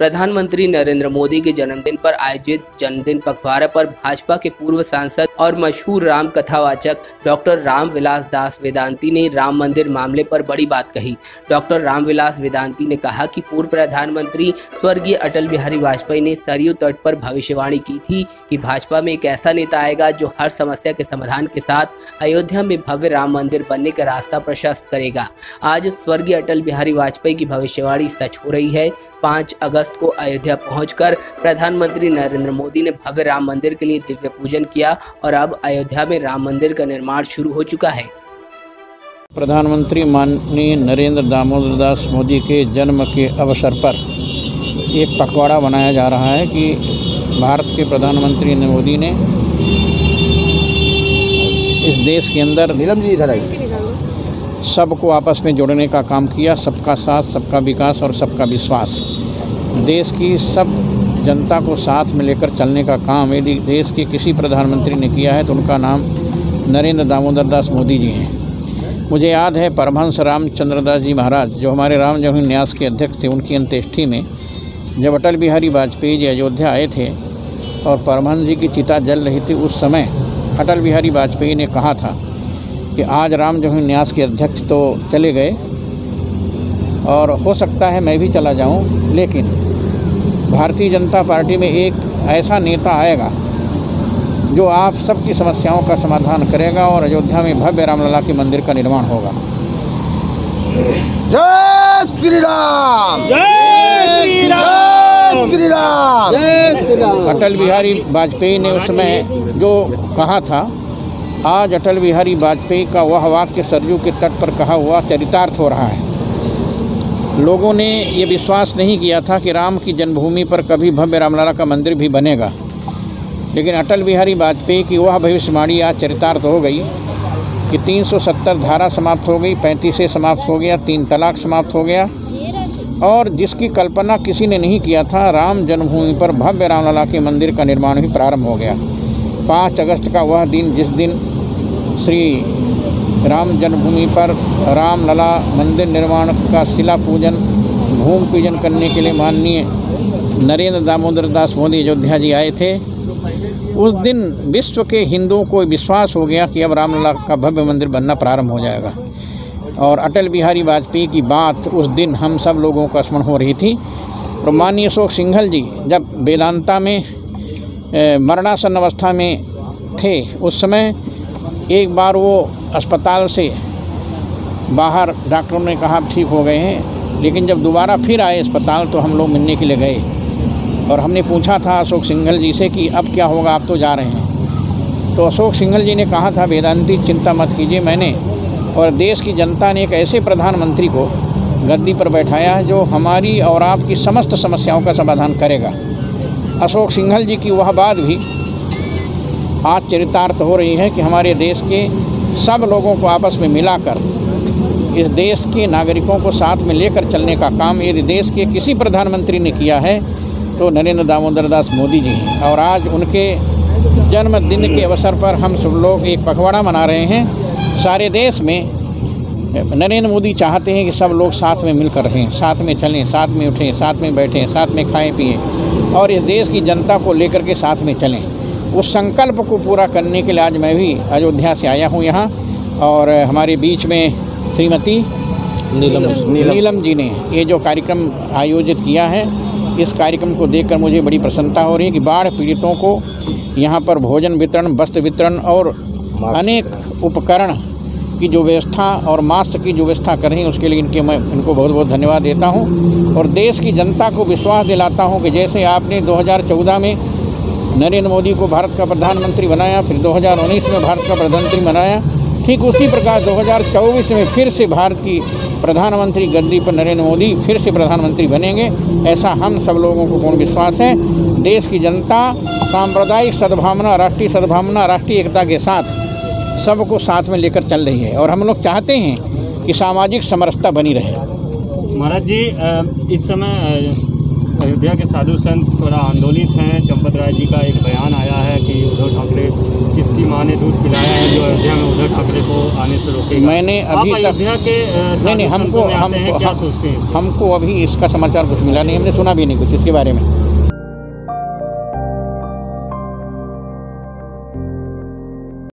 प्रधानमंत्री नरेंद्र मोदी के जन्मदिन पर आयोजित जन्मदिन पखवाड़े पर भाजपा के पूर्व सांसद और मशहूर राम कथावाचक डॉक्टर रामविलास दास वेदांती ने राम मंदिर मामले पर बड़ी बात कही। डॉक्टर रामविलास वेदांती ने कहा कि पूर्व प्रधानमंत्री स्वर्गीय अटल बिहारी वाजपेयी ने सरयू तट पर भविष्यवाणी की थी कि भाजपा में एक ऐसा नेता आएगा जो हर समस्या के समाधान के साथ अयोध्या में भव्य राम मंदिर बनने का रास्ता प्रशस्त करेगा। आज स्वर्गीय अटल बिहारी वाजपेयी की भविष्यवाणी सच हो रही है। पाँच अगस्त को अयोध्या पहुंचकर प्रधानमंत्री नरेंद्र मोदी ने भव्य राम मंदिर के लिए दिव्य पूजन किया और अब अयोध्या में राम मंदिर का निर्माण शुरू हो चुका है। प्रधानमंत्री माननीय नरेंद्र दामोदर दास मोदी के जन्म के अवसर पर एक पखवाड़ा बनाया जा रहा है कि भारत के प्रधानमंत्री नरेंद्र मोदी ने इस देश के अंदर नीलम जी इधर आइए। सबको आपस में जोड़ने का काम किया सबका साथ सबका विकास और सबका विश्वास। देश की सब जनता को साथ में लेकर चलने का काम यदि देश के किसी प्रधानमंत्री ने किया है तो उनका नाम नरेंद्र दामोदर दास मोदी जी हैं। मुझे याद है परमहंस रामचंद्र दास जी महाराज, जो हमारे राम जन्म न्यास के अध्यक्ष थे, उनकी अंत्येष्टि में जब अटल बिहारी वाजपेयी जी अयोध्या आए थे और परमहंस जी की चिता जल रही थी, उस समय अटल बिहारी वाजपेयी ने कहा था कि आज राम जन्म न्यास के अध्यक्ष तो चले गए और हो सकता है मैं भी चला जाऊँ, लेकिन भारतीय जनता पार्टी में एक ऐसा नेता आएगा जो आप सबकी समस्याओं का समाधान करेगा और अयोध्या में भव्य रामलला के मंदिर का निर्माण होगा। जय श्री राम। जय श्री राम। जय श्री राम। जय श्री राम। अटल बिहारी वाजपेयी ने उसमें जो कहा था आज अटल बिहारी वाजपेयी का वह वाक्य सरयू के तट पर कहा हुआ चरितार्थ हो रहा है। लोगों ने ये विश्वास नहीं किया था कि राम की जन्मभूमि पर कभी भव्य रामलला का मंदिर भी बनेगा। लेकिन अटल बिहारी वाजपेयी की वह भविष्यवाणी आज चरितार्थ हो गई कि 370 धारा समाप्त हो गई, पैंतीस समाप्त हो गया, तीन तलाक समाप्त हो गया। और जिसकी कल्पना किसी ने नहीं किया था, राम जन्मभूमि पर भव्य रामलला के मंदिर का निर्माण भी प्रारंभ हो गया। पाँच अगस्त का वह दिन, जिस दिन श्री राम जन्मभूमि पर रामलला मंदिर निर्माण का शिला पूजन, भूमि पूजन करने के लिए माननीय नरेंद्र दामोदर दास मोदी अयोध्या जी आए थे। उस दिन विश्व के हिंदुओं को विश्वास हो गया कि अब रामलला का भव्य मंदिर बनना प्रारंभ हो जाएगा। और अटल बिहारी वाजपेयी की बात उस दिन हम सब लोगों का स्मरण हो रही थी। और माननीय अशोक सिंघल जी जब वेदांता में मरणासन अवस्था में थे, उस समय एक बार वो अस्पताल से बाहर डॉक्टरों ने कहा, ठीक हो गए हैं। लेकिन जब दोबारा फिर आए अस्पताल तो हम लोग मिलने के लिए गए। और हमने पूछा था अशोक सिंघल जी से कि अब क्या होगा, आप तो जा रहे हैं। तो अशोक सिंघल जी ने कहा था, वेदांती, चिंता मत कीजिए, मैंने और देश की जनता ने एक ऐसे प्रधानमंत्री को गद्दी पर बैठाया है, जो हमारी और आपकी समस्त समस्याओं का समाधान करेगा। अशोक सिंघल जी की वह बात भी आज चरितार्थ हो रही है कि हमारे देश के सब लोगों को आपस में मिलाकर, इस देश के नागरिकों को साथ में लेकर चलने का काम यदि देश के किसी प्रधानमंत्री ने किया है तो नरेंद्र दामोदर दास मोदी जी हैं। और आज उनके जन्मदिन के अवसर पर हम सब लोग एक पखवाड़ा मना रहे हैं। सारे देश में नरेंद्र मोदी चाहते हैं कि सब लोग साथ में मिलकर रहें, साथ में चलें, साथ में उठें, साथ में बैठें, साथ में खाएँ पिएँ, और इस देश की जनता को लेकर के साथ में चलें। उस संकल्प को पूरा करने के लिए आज मैं भी अयोध्या से आया हूँ यहाँ और हमारे बीच में श्रीमती नीलम नीलम नीलम जी ने ये जो कार्यक्रम आयोजित किया है इस कार्यक्रम को देखकर मुझे बड़ी प्रसन्नता हो रही है कि बाढ़ पीड़ितों को यहाँ पर भोजन वितरण वस्त्र वितरण और अनेक उपकरण की जो व्यवस्था और मास्क की जो व्यवस्था कर रही है उसके लिए इनके मैं इनको बहुत बहुत धन्यवाद देता हूँ। और देश की जनता को विश्वास दिलाता हूँ कि जैसे आपने 2014 में नरेंद्र मोदी को भारत का प्रधानमंत्री बनाया, फिर 2019 में भारत का प्रधानमंत्री बनाया। ठीक उसी प्रकार 2024 में फिर से भारत की प्रधानमंत्री गद्दी पर नरेंद्र मोदी फिर से प्रधानमंत्री बनेंगे। ऐसा हम सब लोगों को पूर्ण विश्वास है। देश की जनता, सांप्रदायिक सद्भावना, राष्ट्रीय सद्भावना, राष्ट्रीय एकता के साथ सबको साथ में लेकर चल रही है और हम लोग चाहते हैं कि सामाजिक समरसता बनी रहे। महाराज जी इस समय अयोध्या के साधु संत थोड़ा आंदोलित हैं। चंपत राय जी का एक बयान आया है कि उद्धव ठाकरे किसकी माँ ने दूध पिलाया है जो अयोध्या में उद्धव ठाकरे को आने से रोके मैंने अभी अयोध्या के नहीं नहीं हमको हमको क्या हम- सोचते हैं हमको अभी इसका समाचार कुछ मिला नहीं हमने सुना भी नहीं कुछ इसके बारे में।